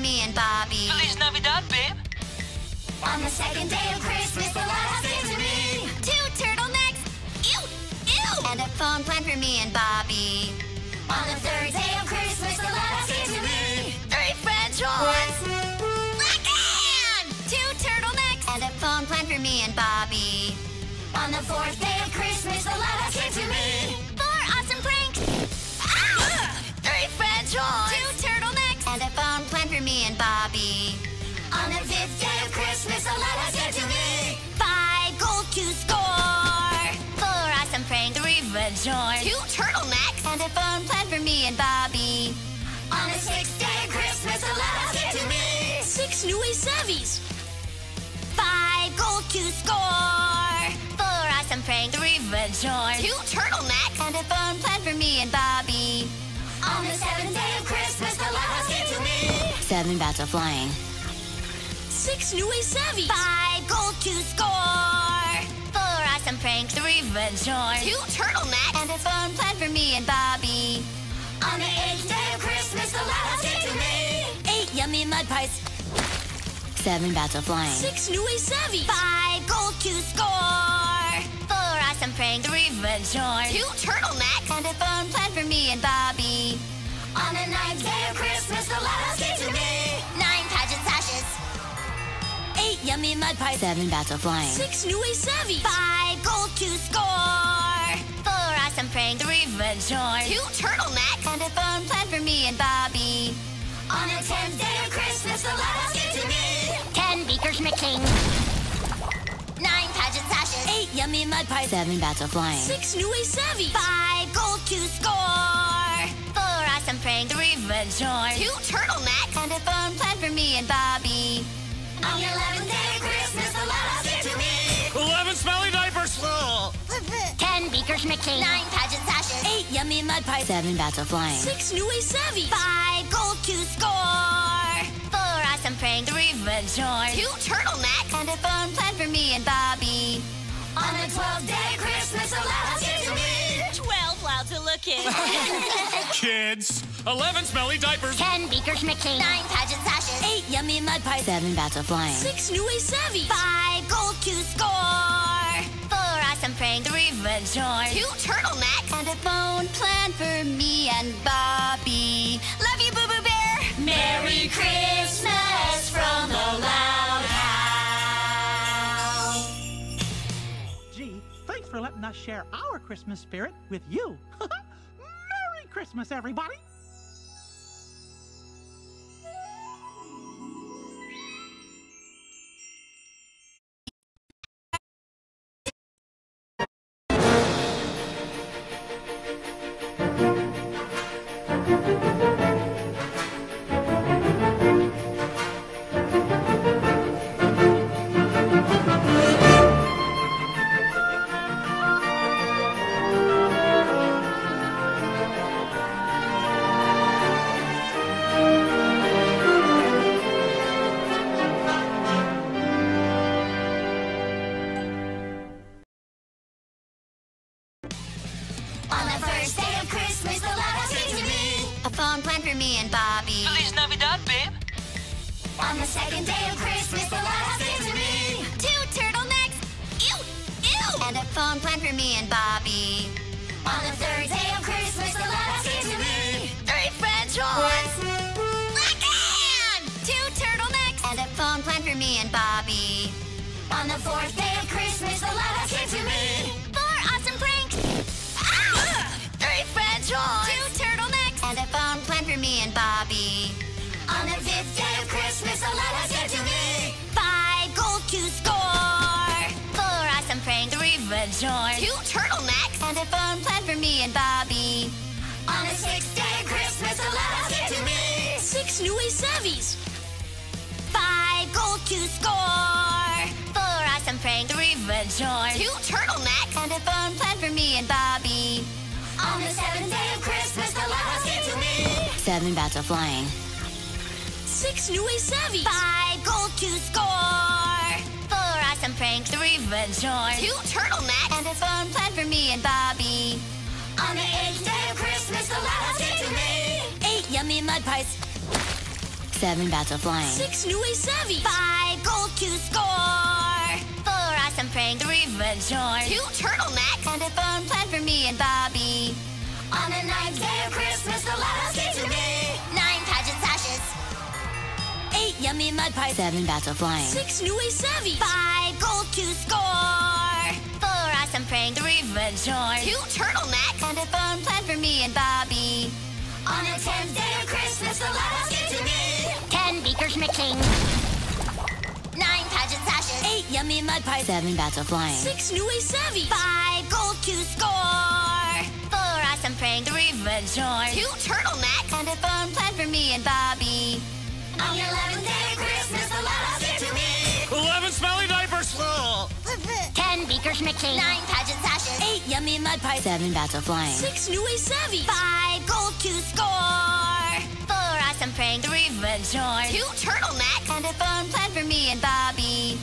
me and Bobby. Feliz Navidad, babe. On the second day of Christmas, the light came to me. Two turtlenecks. Ew, ew. And a phone plan for me and Bobby. On the Six new Ace Savvies. Five gold to score. Four awesome pranks. Three horns. Two turtlenecks. And a phone plan for me and Bobby. On the seventh day of Christmas, the light came to me. Seven bats of flying. Six new Ace Savvies. Five gold to score. Four awesome pranks. Three horns. Two turtlenecks. And a phone plan for me and Bobby. On the eighth day of Christmas, the light came to me. Eight yummy mud pies. Seven bats of flying. Six new Ace Savvies. Five gold to score. Four awesome pranks. Three horns. Two turtlenecks. And a phone plan for me and Bobby. On the ninth day of Christmas, the light came to me. Nine pageant sashes. Eight yummy mud pies. Seven bats of flying. Six new Ace Savvies. Five gold to score. Four awesome pranks. Three horns. Two turtlenecks. And a phone plan for me and Bobby. On the tenth day of Christmas, the light came to me. Ten beakers mixing. Nine pageant sashes. Eight yummy mud pies. Seven bats of flying. Six new Ace Savvies. Five gold to score. Four awesome pranks. Three horns. Two turtlenecks. And a phone plan for me and Bobby. On the eleventh day of Christmas, the light came to me. Eleven smelly diapers. Ten beakers mixing. Nine pageant sashes. Eight yummy mud pies. Seven bats of flying. Six new Ace Savvies. Five gold to score. Four awesome pranks. Three French. Two turtlenecks. And a phone plan for me and Bobby. On the twelfth day of Christmas, the light came to me. Twelve loud to look in. Kids. Eleven smelly diapers. Ten beakers mixing. Nine pageant sashes. Eight yummy mud pies. Seven bats of flying. Six new Ace Savvies. Five gold to score. Four awesome pranks. Three French horns. Two turtlenecks. And a phone plan for me and Bobby. Love you, Boo Boo Bear. Merry Christmas from the Loud House. Gee, thanks for letting us share our Christmas spirit with you. Merry Christmas, everybody! On the second day of Christmas, the light came to me. Two turtlenecks. Ew, ew. And a phone plan for me and Bobby. On the third day of Christmas, the light came to me. Three French horns. Two turtlenecks. And a phone plan for me and Bobby. On the fourth day me. Six new Ace Savvies. Five gold to score. Four awesome pranks. Three horns. Two turtlenecks. And a phone plan for me and Bobby. On the seventh day of Christmas, the light came to me. Seven bats of flying. Six new Ace Savvies. Five gold to score. Four awesome pranks. Three horns. Two turtlenecks. And a phone plan for me and Bobby. On the eighth day of Christmas, the light came to Seven bats of flying. Six new Ace Savvies. Five gold to score. Four awesome pranks. Three Venture. Two turtlenecks. And a phone plan for me and Bobby. On the ninth day of Christmas, the letters came to me. Nine pageant sashes. Eight yummy mud pies. Seven bats of flying. Six new Ace Savvies. Five gold to score. Four awesome pranks. Three Venture. Two turtlenecks. And a phone plan for me and Bobby. On the tenth day of Christmas, the letters came to me. Beakers mixing. Nine pageant sashes. Eight yummy mud pies. Seven bats of flying. Six new Ace Savvies. Five gold to score. Four awesome pranks. Three Venture. Two turtlenecks. And a phone plan for me and Bobby. On the eleventh day of Christmas, the letters came to me. 11 smelly diapers. Ten beakers mixing. Nine pageant sashes. Eight yummy mud pies. Seven bats of flying. Six new Ace Savvies. Five gold to score. Four awesome pranks. Three Venture. Two turtlenecks. And a phone plan for me and Bobby.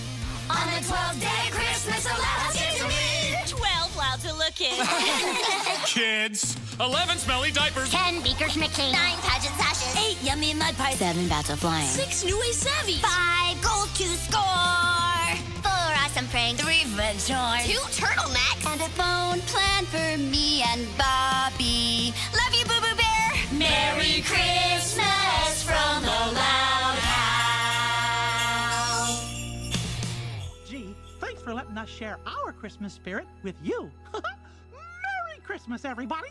On the twelfth day of Christmas, the letters came to me. Twelve louder looking. Kids. 11 smelly diapers. Ten beakers mixing. Nine pageant sashes. Eight yummy mud pies. Seven bats of flying. Six new Ace Savvies. Five gold to score. Four awesome pranks. Three Venture. Two turtlenecks. And a phone plan for me and Bobby. Love you, Boo Boo Bear. Merry Christmas us share our Christmas spirit with you. Merry Christmas, everybody!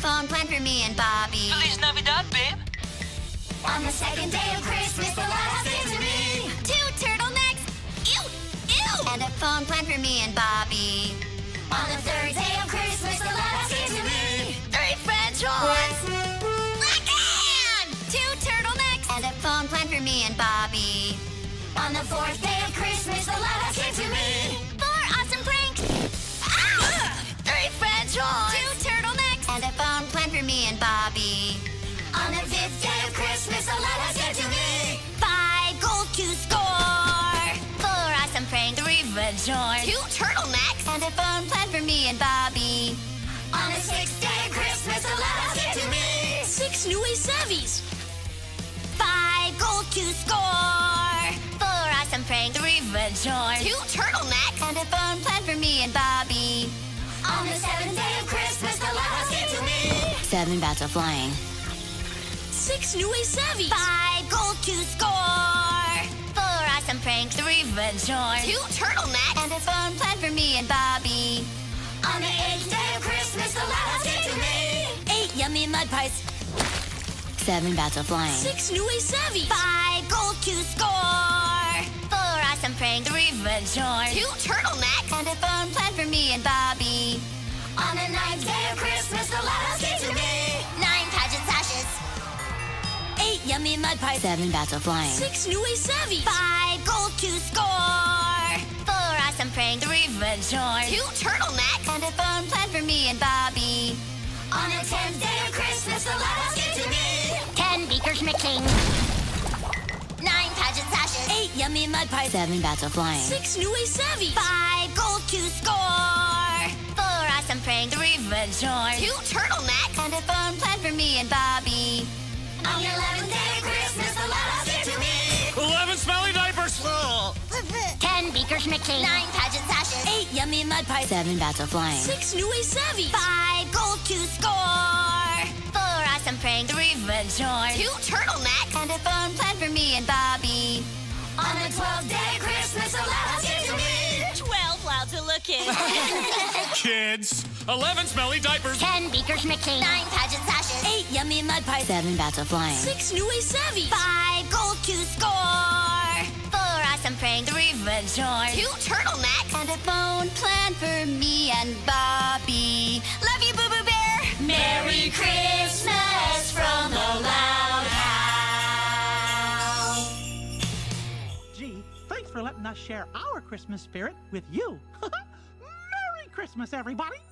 Phone plan for me and Bobby. Feliz Navidad, babe. On the second day of Christmas, the last came to me. Two turtlenecks. Ew, ew. And a phone plan for me and Bobby. On the third day of Christmas, the last came to me. Three French horns. Two turtlenecks. And a phone plan for me and Bobby. On the fourth day of Christmas, the letters came to me. Four awesome pranks. Ah! Three French horns. Me and Bobby. On the fifth day of Christmas, the letters came to me. Five gold to score. Four awesome pranks. Three Venture. Two turtlenecks. And a phone plan for me and Bobby. On the sixth day of Christmas, the letters came to me. Six new Savvies. Five gold to score. Four awesome pranks. Three Venture. Two turtlenecks. And a phone plan for me and Bobby. On the seventh day of Christmas, the to me. Seven bats of flying. Six new Ace Savvies. Five gold to score. Four awesome pranks. Three Venture. Two turtlenecks. And a phone plan for me and Bobby. On the eighth day of Christmas, the letters came to me. Eight yummy mud pies. Seven bats of flying. Six new Ace Savvies. Five gold to score. Four awesome pranks. Three Venture. Two turtlenecks. And a phone plan for me and Bobby. On the ninth day of Christmas, the letters came to me. Nine pageant sashes. Eight yummy mud pies. Seven bats of flying. Six new Ace savvy, Five gold to score. Four awesome pranks. Three Venture. Two turtlenecks. And a phone plan for me and Bobby. On the tenth day of Christmas, the letters came to me. Ten beakers mixing. Nine pageant sashes. Eight yummy mud pies. Seven bats of flying. Six new Ace savvy. Five gold to score. Awesome pranks. Three Venture. Two turtlenecks. And a phone plan for me and Bobby. On the eleventh day of Christmas, the letters came to me. 11 smelly diapers. Ten beakers mixing. Nine pageant sashes. Eight yummy mud pies. Seven bats of flying. Six new Ace Savvies. Five gold to score. Four awesome pranks. Three Venture. Two turtlenecks. And a phone plan for me and Bobby. On the twelfth day of Christmas, the letters came to me. Twelve looking. Kids. 11 smelly diapers. Ten beakers mixing. Nine pageant sashes. Eight Yummy mud pies. Seven bats of flying. Six new way savvies. Five gold to score. Four awesome pranks. Three Venture. Two turtlenecks. And a phone plan for me and Bobby. Love you, Boo Boo Bear. Merry Christmas from the Loud House. Gee, thanks for letting us share our Christmas spirit with you. Christmas, everybody!